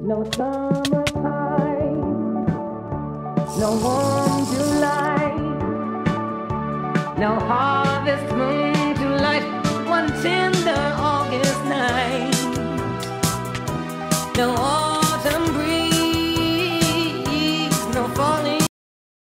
No summertime, no warm July, no harvest moon to light. One tender August night, no